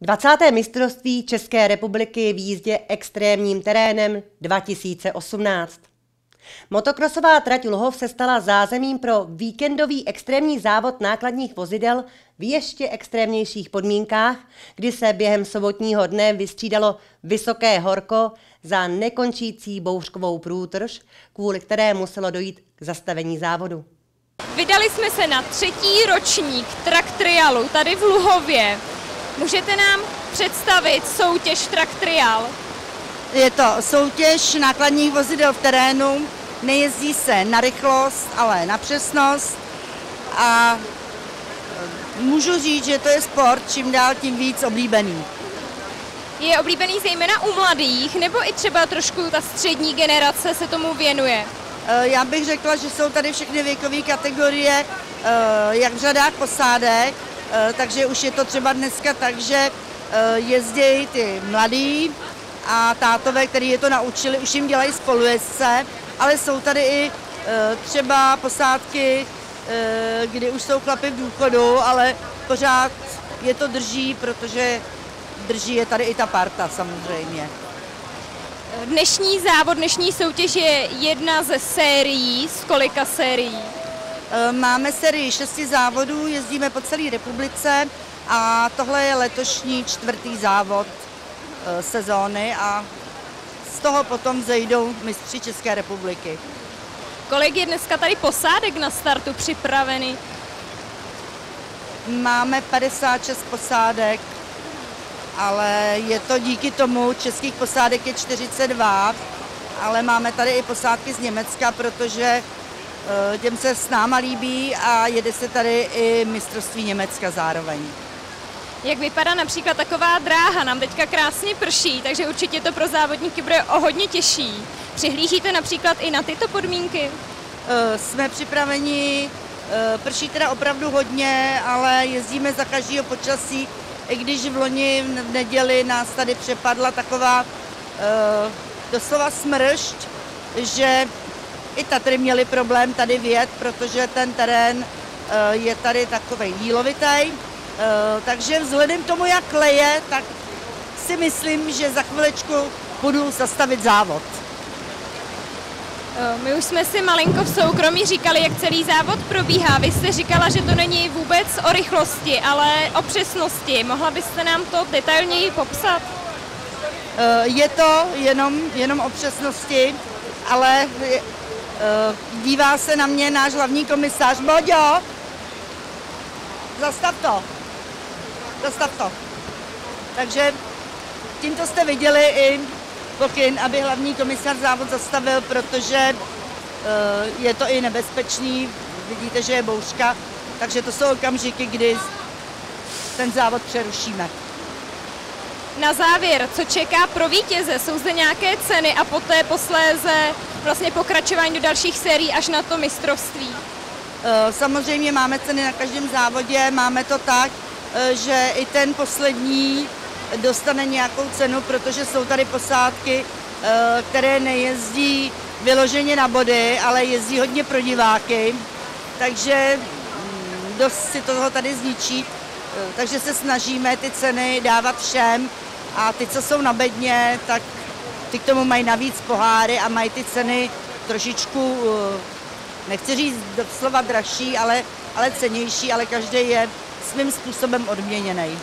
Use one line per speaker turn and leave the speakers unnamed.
20. mistrovství České republiky v jízdě extrémním terénem 2018. Motokrosová trať Lhov se stala zázemím pro víkendový extrémní závod nákladních vozidel v ještě extrémnějších podmínkách, kdy se během sobotního dne vystřídalo vysoké horko za nekončící bouřkovou průtrž, kvůli které muselo dojít k zastavení závodu.
Vydali jsme se na třetí ročník Track Trialu tady v Luhově. Můžete nám představit soutěž Track Trial?
Je to soutěž nákladních vozidel v terénu, nejezdí se na rychlost, ale na přesnost a e, můžu říct, že to je sport čím dál tím víc oblíbený.
Je oblíbený zejména u mladých, nebo i třeba trošku ta střední generace se tomu věnuje?
E, já bych řekla, že jsou tady všechny věkové kategorie, e, jak v řadách posádek, takže už je to třeba dneska tak, že jezdí ty mladí a tátové, který je to naučili, už jim dělají spolujezdce, ale jsou tady i e, třeba posádky, kdy už jsou chlapy v důchodu, ale pořád je to drží, protože drží je tady i ta parta samozřejmě.
Dnešní závod, dnešní soutěž je jedna ze sérií. Z kolika sérií?
E, máme sérii šesti závodů, jezdíme po celé republice a tohle je letošní čtvrtý závod sezóny a z toho potom zejdou mistři České republiky.
Kolik je dneska tady posádek na startu připravený?
Máme 56 posádek, ale je to díky tomu, českých posádek je 42, ale máme tady i posádky z Německa, protože eh, těm se s náma líbí a jede se tady i mistrovství Německa zároveň.
Jak vypadá například taková dráha? Nám teďka krásně prší, takže určitě to pro závodníky bude o hodně těžší. Přihlížíte například i na tyto podmínky?
Eh, jsme připraveni, eh, prší teda opravdu hodně, ale jezdíme za každého počasí, i když v loni v neděli nás tady přepadla taková eh, doslova smršť, že i Tatry měli problém tady vjet, protože ten terén je tady takový dílovitý Eh, takže vzhledem k tomu, jak leje, tak si myslím, že za chvilečku budu zastavit závod.
Eh, my už jsme si malinko v soukromí říkali, jak celý závod probíhá. Vy jste říkala, že to není vůbec o rychlosti, ale o přesnosti. Mohla byste nám to detailněji popsat?
Eh, je to jenom, jenom o přesnosti, ale dívá se na mě náš hlavní komisář. Boďo, zastav to zastav to. Takže tímto jste viděli i pokyn, aby hlavní komisar závod zastavil, protože eh, je to i nebezpečný, vidíte, že je bouřka, takže to jsou okamžiky, kdy ten závod přerušíme.
Na závěr, co čeká pro vítěze? Jsou zde nějaké ceny a poté posléze vlastně pokračování do dalších sérií až na to mistrovství?
Eh, samozřejmě máme ceny na každém závodě, máme to tak, Eh, že i ten poslední dostane nějakou cenu, protože jsou tady posádky, eh, které nejezdí vyloženě na body, ale jezdí hodně pro diváky, takže mm, dost si toho tady zničí, takže se snažíme ty ceny dávat všem a ty, co jsou na bedně, tak ty k tomu mají navíc poháry a mají ty ceny trošičku, nechci říct slova dražší, ale, ale cenější, ale každý je svým způsobem odměněný.